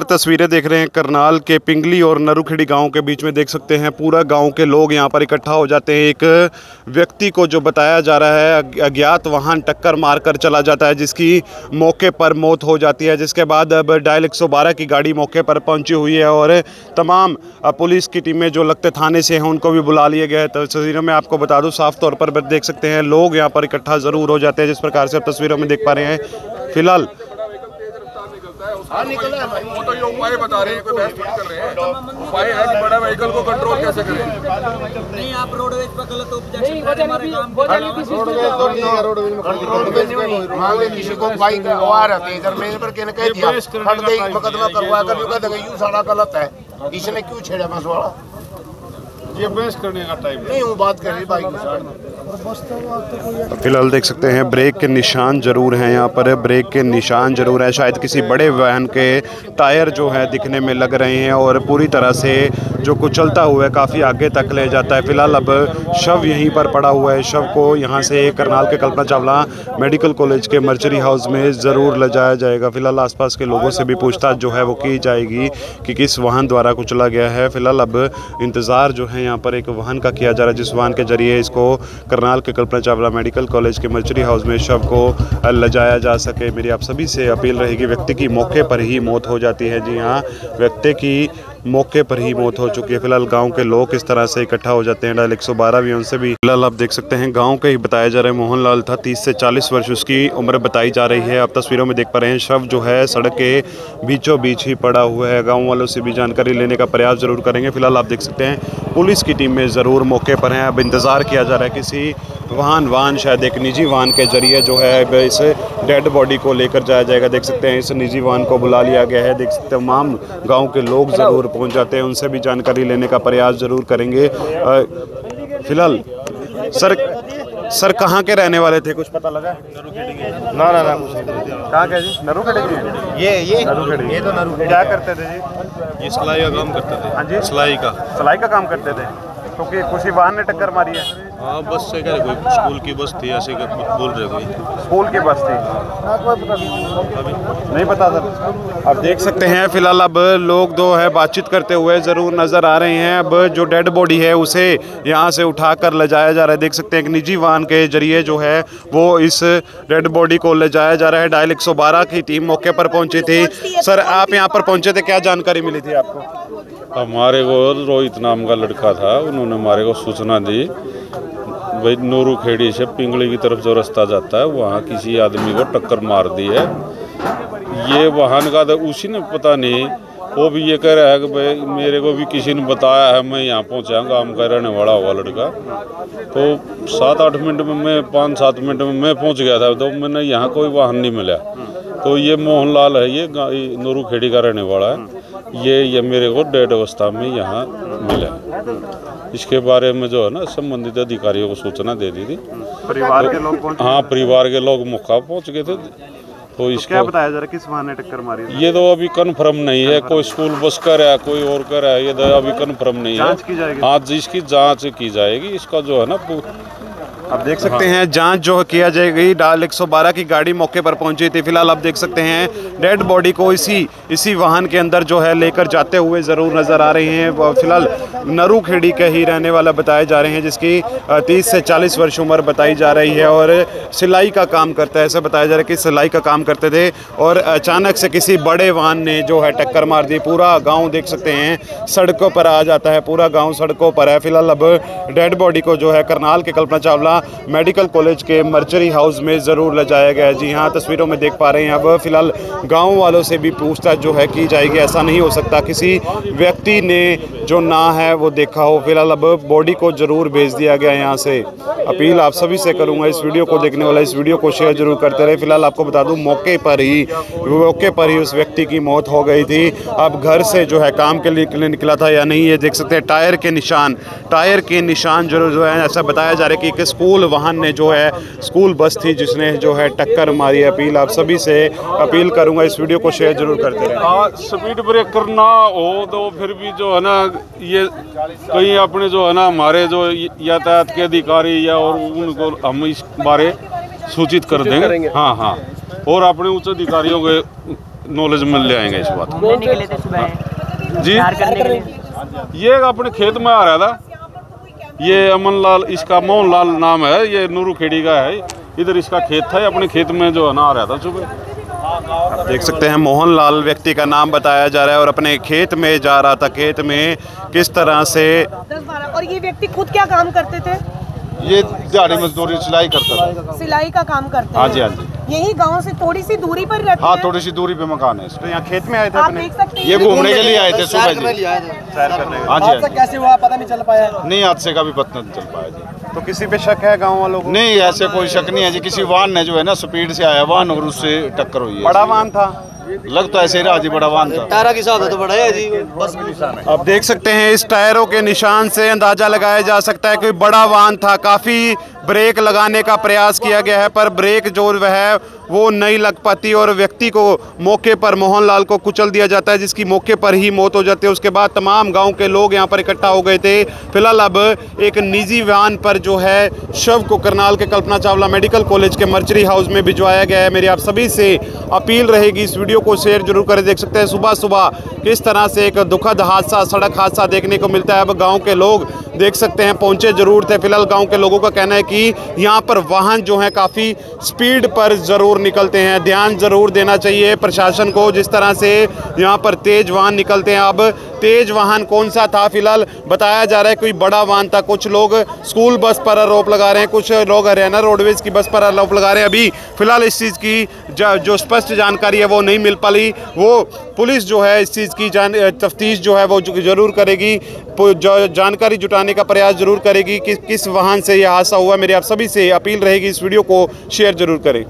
तस्वीरें देख रहे हैं। करनाल के पिंगली और नरुखेड़ी गाँव के बीच में देख सकते हैं। पूरा गाँव के लोग यहाँ पर इकट्ठा हो जाते हैं। एक व्यक्ति को जो बताया जा रहा है अज्ञात वाहन टक्कर मारकर चला जाता है, जिसकी मौके पर मौत हो जाती है। जिसके बाद अब डायल 112 की गाड़ी मौके पर पहुँची हुई है और तमाम पुलिस की टीमें जो लगते थाने से हैं, उनको भी बुला गया है। तस्वीरों में आपको बता दूँ, साफ़ तौर पर देख सकते हैं। लोग यहाँ पर इकट्ठा ज़रूर हो जाते हैं, जिस प्रकार से आप तस्वीरों में देख पा रहे हैं। फ़िलहाल हाँ निकला है भाई। वो तो ये उपाय बता रहे हैं कोई बहस कर रहे हैं। उपाय है कि बड़ा व्हीकल को कंट्रोल कैसे करें? नहीं आप रोडवेज़ पर गलत ऑब्जेक्शन कर रहे हैं, हमारे काम रोडवेज़ तो नहीं रोडवेज़ में रोडवेज़ में मान किसी को बाइक लगवा रहा इधर मेरे पर कहने कह दिया गई मुकदमा करवा कर यूँ कह देंगे यूँ सारा गलत है इसने क्यों छेड़ा मसवाड़ा वाला? ये बहस करने का टाइम नहीं वो बात कर रही बाइक फ़िलहाल देख सकते हैं ब्रेक के निशान ज़रूर हैं यहाँ पर ब्रेक के निशान ज़रूर हैं। शायद किसी बड़े वाहन के टायर जो है दिखने में लग रहे हैं और पूरी तरह से जो कुचलता हुआ काफ़ी आगे तक ले जाता है। फ़िलहाल अब शव यहीं पर पड़ा हुआ है। शव को यहाँ से करनाल के कल्पना चावला मेडिकल कॉलेज के मर्चरी हाउस में ज़रूर ले जाया जाएगा। फ़िलहाल आसपास के लोगों से भी पूछताछ जो है वो की जाएगी कि किस वाहन द्वारा कुचला गया है। फ़िलहाल अब इंतज़ार जो है यहाँ पर एक वाहन का किया जा रहा है, जिस वाहन के ज़रिए इसको करनाल के कल्पना चावला मेडिकल कॉलेज के मर्चरी हाउस में शव को ले जाया जा सके। मेरी आप सभी से अपील रहेगी, व्यक्ति की मौके पर ही मौत हो जाती है। जी हाँ व्यक्ति की मौके पर ही मौत हो चुकी है। फ़िलहाल गाँव के लोग इस तरह से इकट्ठा हो जाते हैं। डायल एक सौ बारह भी उनसे भी। फ़िलहाल आप देख सकते हैं, गाँव के ही बताया जा रहा है। मोहनलाल था, तीस से चालीस वर्ष उसकी उम्र बताई जा रही है। आप तस्वीरों में देख पा रहे हैं, शव जो है सड़क के बीचों बीच ही पड़ा हुआ है। गाँव वालों से भी जानकारी लेने का प्रयास ज़रूर करेंगे। फ़िलहाल आप देख सकते हैं पुलिस की टीम में ज़रूर मौके पर हैं। अब इंतज़ार किया जा रहा है किसी वाहन वाहन शायद एक निजी वाहन के ज़रिए जो है इस डेड बॉडी को लेकर जाया जाएगा। देख सकते हैं इस निजी वाहन को बुला लिया गया है। देख सकते हैं तमाम गाँव के लोग ज़रूर पहुँच जाते हैं। उनसे भी जानकारी लेने का प्रयास ज़रूर करेंगे। फ़िलहाल सर सर कहाँ के रहने वाले थे? कुछ पता लगा? ना ना ना कहाँ के जी? नरू खड़े के ये ये। नरू ये तो नरू क्या करते थे जी? ये सिलाई का काम करते थे। हाँ जी। सिलाई का। सिलाई का काम करते थे। क्योंकि किसी वाहन ने टक्कर मारी है? हाँ बस से क्या कोई स्कूल की बस थी ऐसे कर बोल रहे कोई स्कूल की बस थी? नहीं पता सर। अब देख सकते हैं फ़िलहाल अब लोग जो है बातचीत करते हुए ज़रूर नज़र आ रहे हैं। अब जो डेड बॉडी है उसे यहाँ से उठाकर ले जाया जा रहा है। देख सकते हैं एक निजी वाहन के ज़रिए जो है वो इस डेड बॉडी को ले जाया जा रहा है। डायल 112 की टीम मौके पर पहुँची थी। सर आप यहाँ पर पहुँचे थे क्या जानकारी मिली थी आपको? हमारे को रोहित नाम का लड़का था उन्होंने हमारे को सूचना दी। भाई नूरू खेड़ी से पिंगली की तरफ़ जो रास्ता जाता है, वहाँ किसी आदमी को टक्कर मार दी है। ये वाहन का तो उसी ने पता नहीं, वो भी ये कह रहा है कि भाई मेरे को भी किसी ने बताया है, मैं यहाँ पहुँचा, गाँव का रहने वाला हुआ लड़का। तो सात आठ मिनट में मैं, पाँच सात मिनट में मैं पहुँच गया था तो मैंने यहाँ कोई वाहन नहीं मिला। तो ये मोहनलाल है ये नूरू खेड़ी का रहने वाला है। ये ये मेरे को डेड अवस्था में यहाँ मिला इसके बारे में जो है ना संबंधित अधिकारियों को सूचना दे दी थी। परिवार तो, के लोग पहुँचे? हाँ परिवार के लोग मौका पहुँच गए थे। तो क्या इसको बताया जा रहा किस वाहन ने टक्कर मारी ये तो अभी कन्फर्म नहीं है कोई स्कूल बस का है कोई और का है ये तो अभी कन्फर्म नहीं है। हाँ जिसकी जाँच की जाएगी इसका जो है ना पू- अब देख सकते हैं, जाँच जो किया जाएगी, डाल 112 की गाड़ी मौके पर पहुँची थी। फ़िलहाल आप देख सकते हैं, डेड बॉडी को इसी इसी वाहन के अंदर जो है लेकर जाते हुए ज़रूर नज़र आ रहे हैं। फ़िलहाल नरू खेड़ी के ही रहने वाला बताए जा रहे हैं, जिसकी तीस से 40 वर्ष उम्र बताई जा रही है और सिलाई का काम करता है ऐसा बताया जा रहा है कि सिलाई का काम करते थे और अचानक से किसी बड़े वाहन ने जो है टक्कर मार दी। पूरा गाँव देख सकते हैं, सड़कों पर आ जाता है, पूरा गाँव सड़कों पर है। फ़िलहाल अब डेड बॉडी को जो है करनाल के कल्पना चावला मेडिकल कॉलेज के मर्चरी हाउस में ज़रूर ले जाया गया है। जी हाँ तस्वीरों में देख पा रहे हैं अब फ़िलहाल गाँव वालों से भी पूछताछ जो है की जाएगी। ऐसा नहीं हो सकता। किसी व्यक्ति ने जो ना है, वो देखा हो। फ़िलहाल अब बॉडी को ज़रूर भेज दिया गया यहाँ से। अपील आप सभी से करूँगा इस वीडियो को देखने वाला। इस वीडियो को शेयर ज़रूर करते रहे। फ़िलहाल आपको बता दूँ, मौके पर ही, मौके पर ही उस व्यक्ति की मौत हो गई थी। अब घर से जो है काम के लिए निकला था या नहीं, ये देख सकते हैं। टायर के निशान, टायर के निशान जो जो है, ऐसा बताया जा रहा है कि एक स्कूल वाहन ने जो है स्कूल बस थी जिसने जो है टक्कर मारी। अपील आप सभी से अपील करूँगा इस वीडियो को शेयर ज़रूर करते रहें। हाँ स्पीड ब्रेकर ना हो तो फिर भी जो है ना ये कहीं अपने जो है ना हमारे जो यातायात के अधिकारी या और उनको हम इस बारे सूचित कर देंगे। हाँ हाँ। और अपने उच्च अधिकारियों के नॉलेज में ले आएँगे इस बात को। थे सुबह जी? ये अपने खेत में आ रहा था। ये अमन लाल इसका मोहन लाल नाम है ये नूरू खेड़ी का है। इधर इसका खेत था अपने खेत में जो है ना आ रहा था सुबह आप देख सकते हैं मोहन लाल व्यक्ति का नाम बताया जा रहा है और अपने खेत में जा रहा था। खेत में किस तरह से और ये व्यक्ति खुद क्या काम करते थे? ये दिहाड़ी मजदूरी सिलाई करता था। सिलाई का काम करते हाँ। जी हाँ जी। यही गाँव से थोड़ी सी दूरी पर रहते हाँ हैं। थोड़ी सी दूरी पे मकान है। तो यहाँ खेत में आए थे आप अपने। देख सकते हैं। ये घूमने के लिए आए थे सुबह जी। सैर हाँ जी हाँ कैसे हुआ पता नहीं चल पाया? नहीं हादसे का भी पता नहीं चल पाया जी। तो किसी पे शक है गाँव वालों को? नहीं ऐसे कोई शक नहीं है जी। किसी वाहन ने जो है ना स्पीड से आया वाहन और उससे टक्कर हुई है। बड़ा वाहन था? लग तो ऐसे ही रहा जी बड़ा वाहन था। टायरा की साथ तो बड़ा है जी। बस आप देख सकते हैं इस टायरों के निशान से अंदाज़ा लगाया जा सकता है कोई बड़ा वाहन था। काफ़ी ब्रेक लगाने का प्रयास किया गया है, पर ब्रेक जो है, वो नहीं लग पाती और व्यक्ति को मौके पर मोहनलाल को कुचल दिया जाता है, जिसकी मौके पर ही मौत हो जाती है। उसके बाद तमाम गाँव के लोग यहाँ पर इकट्ठा हो गए थे। फ़िलहाल अब एक निजी वाहन पर जो है, शव को करनाल के कल्पना चावला मेडिकल कॉलेज के मर्चरी हाउस में भिजवाया गया है। मेरी आप सभी से अपील रहेगी, इस वीडियो को शेयर ज़रूर करें। देख सकते हैं सुबह सुबह किस तरह से एक दुखद हादसा, सड़क हादसा देखने को मिलता है। अब गाँव के लोग देख सकते हैं, पहुँचे ज़रूर थे। फ़िलहाल गाँव के लोगों का कहना है कि यहाँ पर वाहन जो है काफ़ी स्पीड पर ज़रूर निकलते हैं। ध्यान ज़रूर देना चाहिए प्रशासन को जिस तरह से यहाँ पर तेज वाहन निकलते हैं। अब तेज वाहन कौन सा था? फ़िलहाल बताया जा रहा है कोई बड़ा वाहन था। कुछ लोग स्कूल बस पर आरोप लगा रहे हैं। कुछ लोग हरियाणा रोडवेज़ की बस पर आरोप लगा रहे हैं। अभी फ़िलहाल इस चीज़ की जो स्पष्ट जानकारी है वो नहीं मिल पाई वो पुलिस जो है इस चीज़ की जान, तफ्तीश जो है वो ज़रूर करेगी। जानकारी जुटाने का प्रयास ज़रूर करेगी। कि किस वाहन से यह हादसा हुआ, मेरी आप सभी से अपील रहेगी। इस वीडियो को शेयर ज़रूर करें।